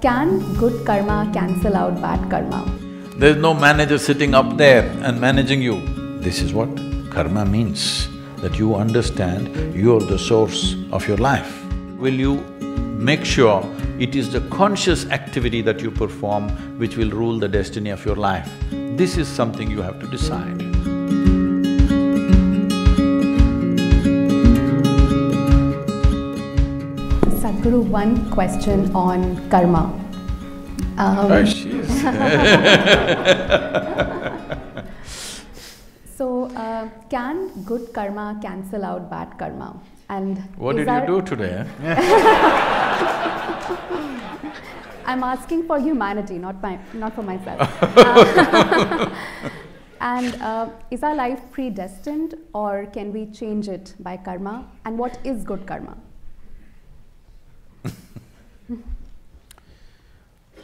can good karma cancel out bad karma? There's no manager sitting up there and managing you. This is what karma means, that you understand you're the source of your life. Will you make sure it is the conscious activity that you perform which will rule the destiny of your life? This is something you have to decide. Sadhguru, one question on karma. Um, Oh, she's so, uh, can good karma cancel out bad karma? And what did you do today? eh? I'm asking for humanity, not my, not for myself. Uh, and uh, is our life predestined, or can we change it by karma? And what is good karma?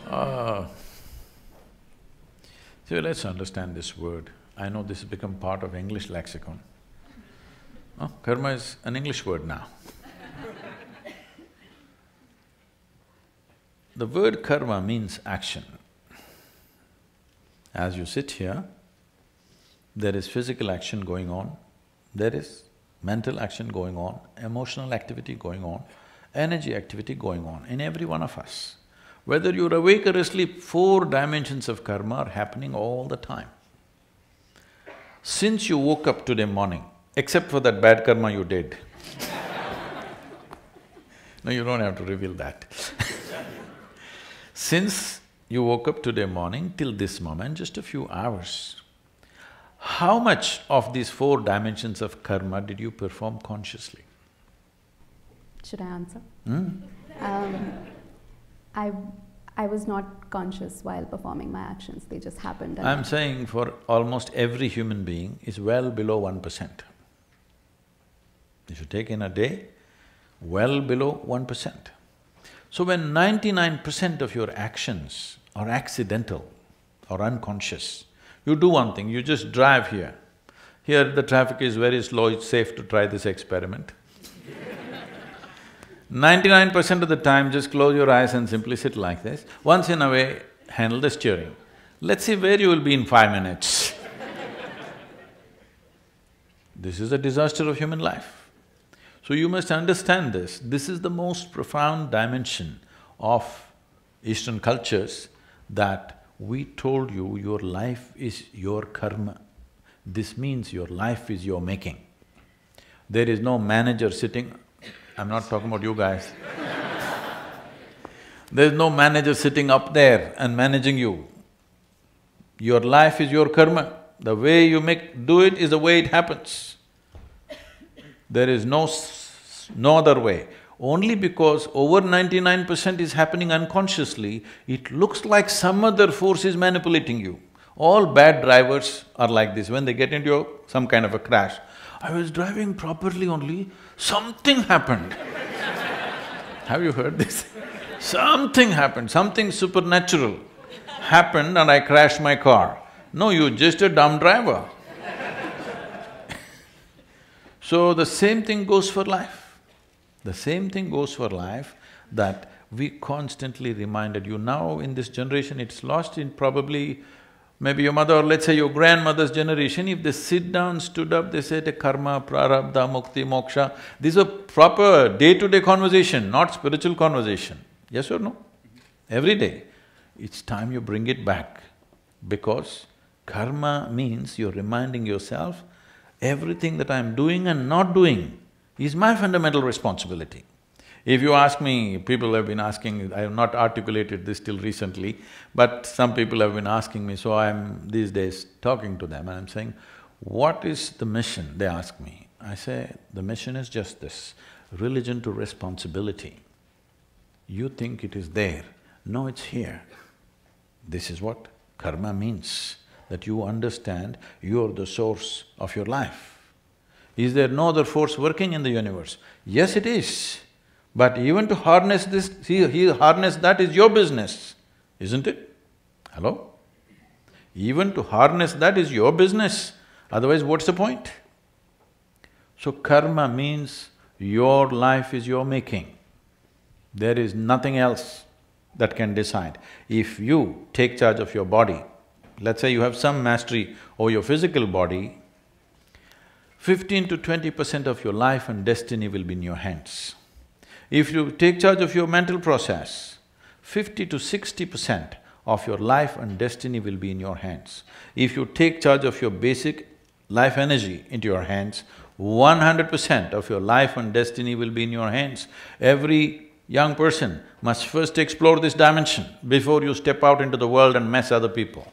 Uh, so let's understand this word. I know this has become part of English lexicon. Karma is an English word now. the word karma means action. As you sit here, there is physical action going on, there is mental action going on, emotional activity going on, energy activity going on in every one of us. Whether you're awake or asleep, four dimensions of karma are happening all the time. Since you woke up today morning, except for that bad karma you did no, you don't have to reveal that Since you woke up today morning till this moment, just a few hours, how much of these four dimensions of karma did you perform consciously? Should I answer? Hmm? Um, I, I was not conscious while performing my actions, they just happened. I'm saying for almost every human being is well below one percent. If you take in a day, well below one percent. So when ninety-nine percent of your actions are accidental or unconscious, you do one thing, you just drive here. Here the traffic is very slow, it's safe to try this experiment. Ninety-nine percent of the time, just close your eyes and simply sit like this. Once in a way, handle the steering. Let's see where you will be in five minutes. this is a disaster of human life. So you must understand this. This is the most profound dimension of Eastern cultures that we told you your life is your karma. This means your life is your making. There is no manager sitting, I'm not talking about you guys. There's no manager sitting up there and managing you. Your life is your karma. The way you make… do it is the way it happens. There is no no other way. Only because over ninety-nine percent is happening unconsciously, it looks like some other force is manipulating you. All bad drivers are like this, when they get into some kind of a crash, I was driving properly only, something happened. Have you heard this? Something happened, something supernatural happened and I crashed my car. No, you're just a dumb driver. So the same thing goes for life. The same thing goes for life that we constantly reminded you. Now in this generation, it's lost in probably maybe your mother or let's say your grandmother's generation, if they sit down, stood up, they say the karma, prarabdha, mukti, moksha, these are proper day-to-day conversation, not spiritual conversation. Yes or no? Every day. It's time you bring it back because karma means you're reminding yourself, everything that I'm doing and not doing is my fundamental responsibility. If you ask me, people have been asking, I have not articulated this till recently, but some people have been asking me, so I'm these days talking to them and I'm saying, what is the mission? They ask me. I say, the mission is just this, religion to responsibility. You think it is there, no, it's here. This is what karma means, that you understand you're the source of your life. Is there no other force working in the universe? Yes, it is. But even to harness this, see, he harness that is your business, isn't it? Hello? Even to harness that is your business, otherwise what's the point? So karma means your life is your making. There is nothing else. that can decide. If you take charge of your body, let's say you have some mastery over your physical body, fifteen to twenty percent of your life and destiny will be in your hands. If you take charge of your mental process, fifty to sixty percent of your life and destiny will be in your hands. If you take charge of your basic life energy into your hands, one hundred percent of your life and destiny will be in your hands. Every young person must first explore this dimension before you step out into the world and mess other people.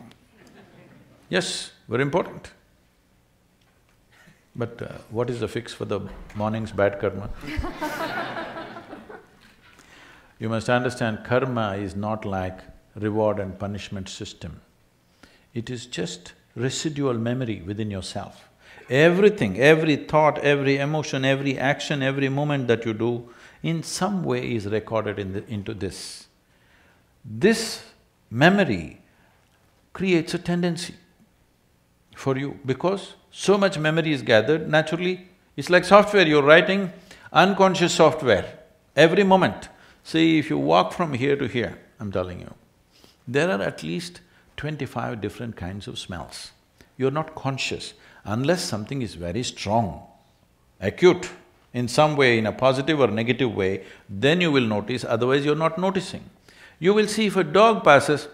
Yes, very important. But uh, what is the fix for the morning's bad karma? you must understand karma is not like reward and punishment system. It is just residual memory within yourself. Everything, every thought, every emotion, every action, every moment that you do, in some way is recorded in the, into this. This memory creates a tendency for you because so much memory is gathered, naturally, it's like software, you're writing unconscious software every moment. See, if you walk from here to here, I'm telling you, there are at least twenty-five different kinds of smells. You're not conscious unless something is very strong, acute, in some way, in a positive or negative way, then you will notice, otherwise you're not noticing. You will see if a dog passes,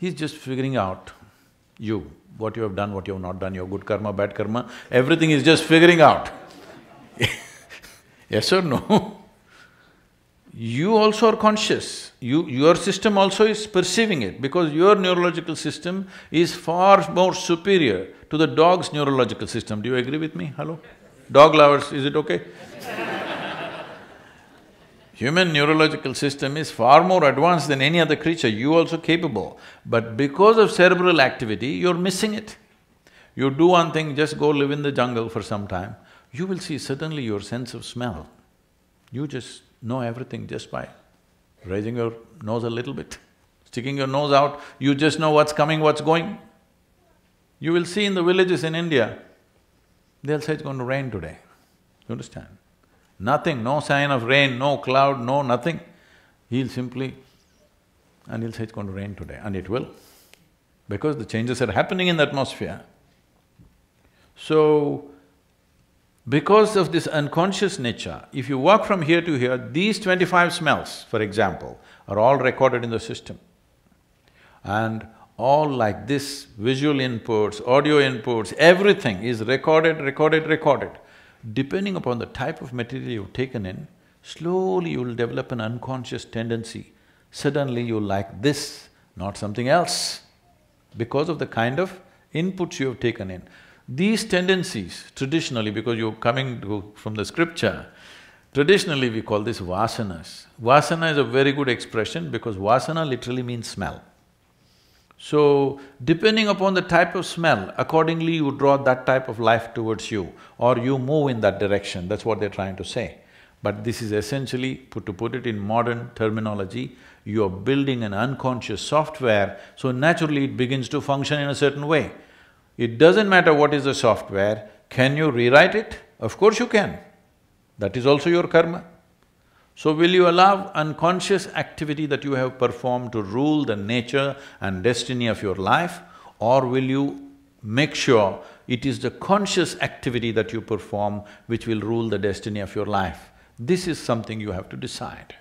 he's just figuring out you, what you have done, what you have not done, your good karma, bad karma, everything is just figuring out Yes or no? You also are conscious, you… your system also is perceiving it because your neurological system is far more superior to the dog's neurological system. Do you agree with me? Hello? Dog lovers, is it okay? Human neurological system is far more advanced than any other creature, you also capable. But because of cerebral activity, you're missing it. You do one thing, just go live in the jungle for some time, you will see suddenly your sense of smell. You just know everything just by raising your nose a little bit, sticking your nose out, you just know what's coming, what's going. You will see in the villages in India, they'll say it's going to rain today, you understand? Nothing, no sign of rain, no cloud, no nothing. He'll simply… and he'll say it's going to rain today, and it will, because the changes are happening in the atmosphere. So, because of this unconscious nature, if you walk from here to here, these twenty-five smells, for example, are all recorded in the system. And all like this, visual inputs, audio inputs, everything is recorded, recorded, recorded. Depending upon the type of material you've taken in, slowly you'll develop an unconscious tendency. Suddenly you'll like this, not something else, because of the kind of inputs you have taken in. These tendencies, traditionally, because you're coming to, from the scripture, traditionally we call this vasanas. Vasana is a very good expression because vasana literally means smell. So, depending upon the type of smell, accordingly you draw that type of life towards you or you move in that direction, that's what they're trying to say. But this is essentially, put to put it in modern terminology, you're building an unconscious software, so naturally it begins to function in a certain way. It doesn't matter what is the software, can you rewrite it? Of course you can. That is also your karma. So will you allow unconscious activity that you have performed to rule the nature and destiny of your life or will you make sure it is the conscious activity that you perform which will rule the destiny of your life? This is something you have to decide.